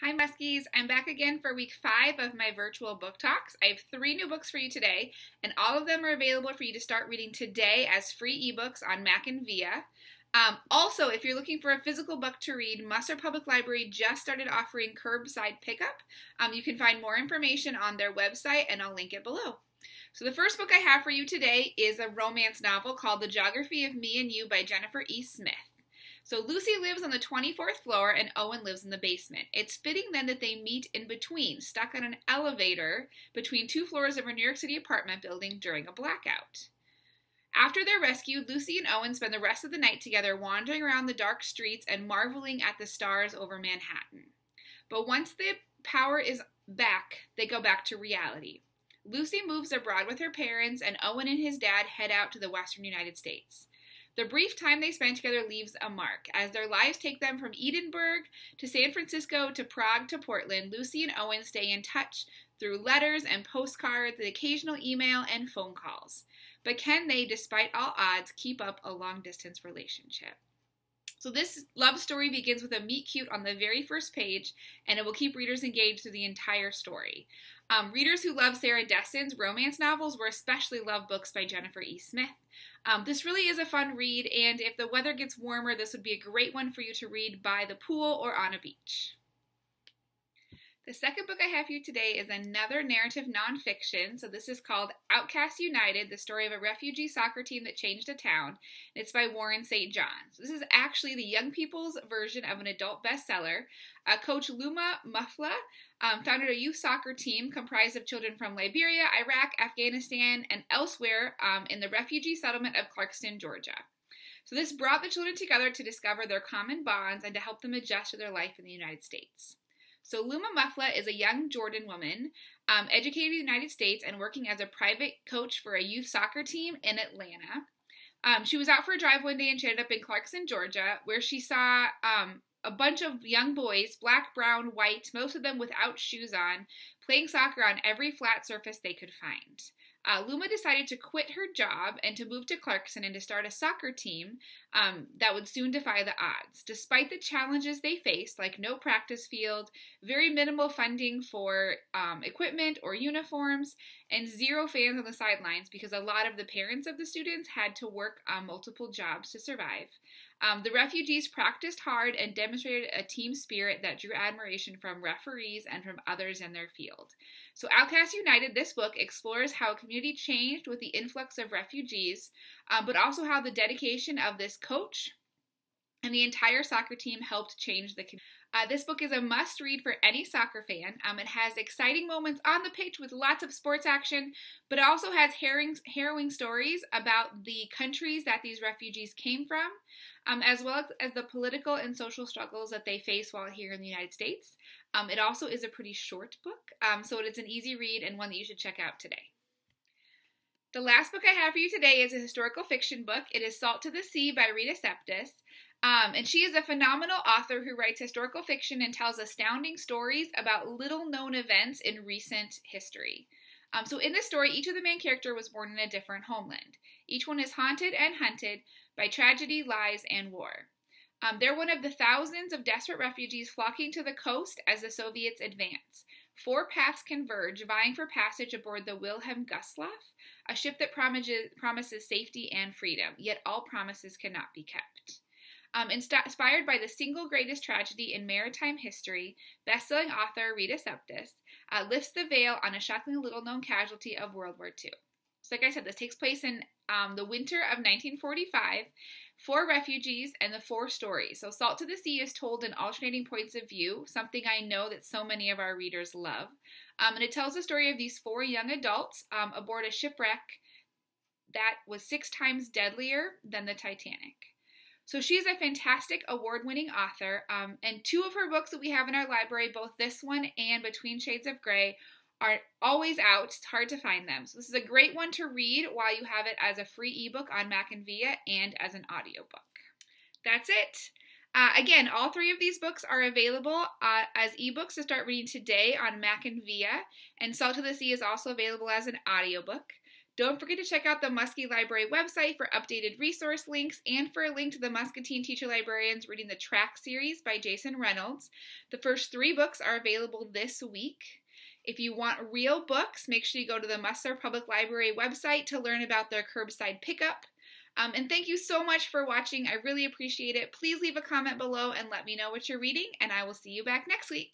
Hi Muskies, I'm back again for week five of my virtual book talks. I have three new books for you today, and all of them are available for you to start reading today as free ebooks on MackinVia. Um, also, if you're looking for a physical book to read, Musser Public Library just started offering curbside pickup. Um, you can find more information on their website, and I'll link it below. So, the first book I have for you today is a romance novel called The Geography of Me and You by Jennifer E. Smith. So Lucy lives on the 24th floor and Owen lives in the basement. It's fitting then that they meet in between, stuck on an elevator between two floors of a New York City apartment building during a blackout. After they're rescued, Lucy and Owen spend the rest of the night together wandering around the dark streets and marveling at the stars over Manhattan. But once the power is back, they go back to reality. Lucy moves abroad with her parents, and Owen and his dad head out to the western United States. The brief time they spend together leaves a mark. As their lives take them from Edinburgh to San Francisco to Prague to Portland, Lucy and Owen stay in touch through letters and postcards, the occasional email, and phone calls. But can they, despite all odds, keep up a long distance relationship? So, this love story begins with a meet cute on the very first page, and it will keep readers engaged through the entire story. Um, readers who love Sarah Dessen's romance novels will especially love books by Jennifer E. Smith. Um, this really is a fun read, and if the weather gets warmer, this would be a great one for you to read by the pool or on a beach. The second book I have for you today is another narrative nonfiction. So, this is called Outcast United The Story of a Refugee Soccer Team That Changed a Town. It's by Warren St. John. So, this is actually the young people's version of an adult bestseller. Uh, Coach Luma Mufleh um, founded a youth soccer team comprised of children from Liberia, Iraq, Afghanistan, and elsewhere um, in the refugee settlement of Clarkston, Georgia. So, this brought the children together to discover their common bonds and to help them adjust to their life in the United States. So Luma Mufleh is a young Jordan woman, um, educated in the United States and working as a private coach for a youth soccer team in Atlanta. Um, she was out for a drive one day and she ended up in Clarkston, Georgia, where she saw um, a bunch of young boys, black, brown, white, most of them without shoes on, playing soccer on every flat surface they could find. Uh, Luma decided to quit her job and to move to Clarkston and to start a soccer team um, that would soon defy the odds. Despite the challenges they faced, like no practice field, very minimal funding for um, equipment or uniforms, and zero fans on the sidelines because a lot of the parents of the students had to work on multiple jobs to survive. Um, the refugees practiced hard and demonstrated a team spirit that drew admiration from referees and from others in their field. So, Outcast United, this book explores how a community changed with the influx of refugees, um, but also how the dedication of this coach and the entire soccer team helped change the community. Uh, this book is a must read for any soccer fan. Um, it has exciting moments on the pitch with lots of sports action, but it also has harrowing, harrowing stories about the countries that these refugees came from, um, as well as the political and social struggles that they face while here in the United States. Um, it also is a pretty short book, um, so it's an easy read and one that you should check out today. The last book I have for you today is a historical fiction book. It is Salt to the Sea by Rita Sepetys. Um, and she is a phenomenal author who writes historical fiction and tells astounding stories about little known events in recent history. Um, so, in this story, each of the main character was born in a different homeland. Each one is haunted and hunted by tragedy, lies, and war. Um, they're one of the thousands of desperate refugees flocking to the coast as the Soviets advance. Four paths converge, vying for passage aboard the Wilhelm Gustloff, a ship that promises, promises safety and freedom, yet all promises cannot be kept. Um, inspired by the single greatest tragedy in maritime history, bestselling author Rita Sepetys uh, lifts the veil on a shockingly little known casualty of World War II. So, like I said, this takes place in um, the winter of 1945. Four refugees and the four stories. So, Salt to the Sea is told in alternating points of view, something I know that so many of our readers love. Um, and it tells the story of these four young adults um, aboard a shipwreck that was six times deadlier than the Titanic. So she's a fantastic award winning author, um, and two of her books that we have in our library, both this one and Between Shades of Grey, are always out. It's hard to find them. So this is a great one to read while you have it as a free ebook on MackinVia and as an audiobook. That's it. Uh, again, all three of these books are available uh, as ebooks to start reading today on MackinVia, and Salt to the Sea is also available as an audiobook. Don't forget to check out the Muskie Library website for updated resource links and for a link to the Muscatine Teacher Librarians reading the Track series by Jason Reynolds. The first three books are available this week. If you want real books, make sure you go to the Musser Public Library website to learn about their curbside pickup. Um, and thank you so much for watching. I really appreciate it. Please leave a comment below and let me know what you're reading, and I will see you back next week.